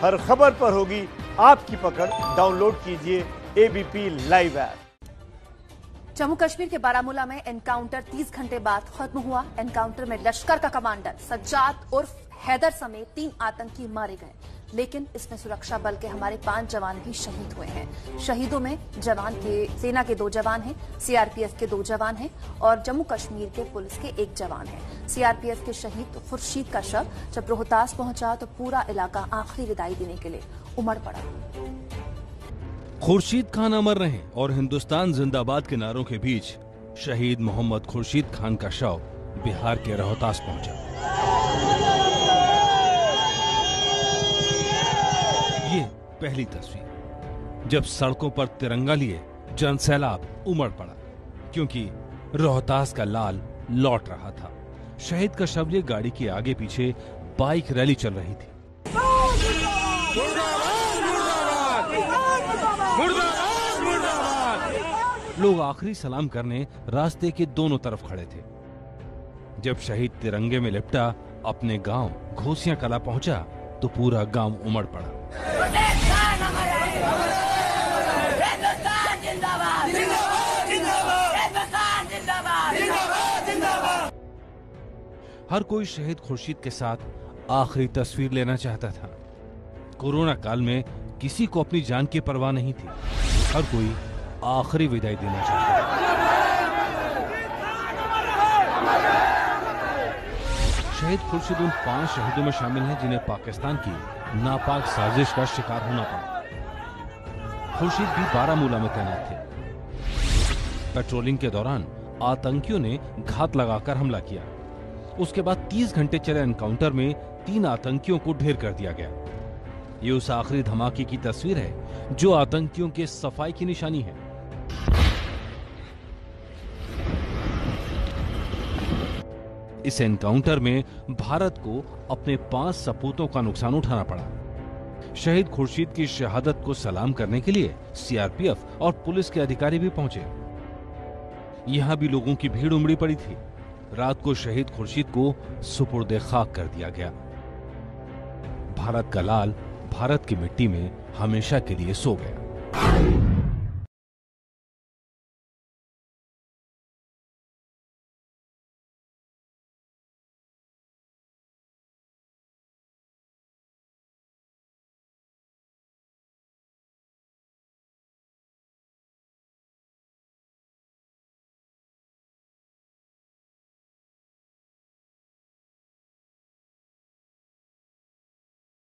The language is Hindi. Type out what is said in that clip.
हर खबर पर होगी आपकी पकड़। डाउनलोड कीजिए ABP live app Jammu Kashmir के बारामूला में एनकाउंटर 30 घंटे बाद खत्म हुआ। एनकाउंटर में लश्कर का कमांडर सज्जाद उर्फ़ हैदर समेत तीन आतंकी मारे गए। लेकिन इसमें सुरक्षा बल के हमारे पाँच जवान भी शहीद हुए हैं। शहीदों में जवान के, सेना के दो जवान हैं सीआरपीएफ के दो जवान हैं और जम्मू कश्मीर के पुलिस के एक जवान हैं। सीआरपीएफ के शहीद खुर्शीद का शव जब रोहतास पहुँचा तो पूरा इलाका आखिरी विदाई देने के लिए उमड़ पड़ा। खुर्शीद खान अमर रहे और हिंदुस्तान जिंदाबाद के नारों के बीच शहीद मोहम्मद खुर्शीद खान का शव बिहार के रोहतास पहुँचा। पहली तस्वीर, जब सड़कों पर तिरंगा लिए जनसैलाब उमड़ पड़ा, क्योंकि रोहतास का लाल लौट रहा था। शहीद का शव लिए गाड़ी के आगे पीछे बाइक रैली चल रही थी। लोग आखिरी सलाम करने रास्ते के दोनों तरफ़ खड़े थे। जब शहीद तिरंगे में लिपटा, अपने गाँव घोसिया कला पहुँचा तो पूरा गाँव उमड़ पड़ा। हर कोई शहीद खुर्शीद के साथ आखिरी तस्वीर लेना चाहता था। कोरोना काल में किसी को अपनी जान की परवाह नहीं थी। हर कोई आखिरी विदाई देना चाहता था। शहीद खुर्शीद उन पाँच शहीदों में शामिल हैं जिन्हें पाकिस्तान की नापाक साजिश का शिकार होना पड़ा। खुर्शीद भी बारामूला में तैनात थे। पेट्रोलिंग के दौरान आतंकियों ने घात लगाकर हमला किया। उसके बाद 30 घंटे चले एनकाउंटर में तीन आतंकियों को ढेर कर दिया गया। ये उस आखिरी धमाके की तस्वीर है जो आतंकियों के सफ़ाई की निशानी है। इस एनकाउंटर में भारत को अपने पाँच सपूतों का नुकसान उठाना पड़ा। शहीद खुर्शीद की शहादत को सलाम करने के लिए सीआरपीएफ और पुलिस के अधिकारी भी पहुँचे। यहाँ भी लोगों की भीड़ उमड़ी पड़ी थी। रात को शहीद खुर्शीद को सुपुर्द खाक कर दिया गया। भारत का लाल, भारत की मिट्टी में हमेशा के लिए सो गया।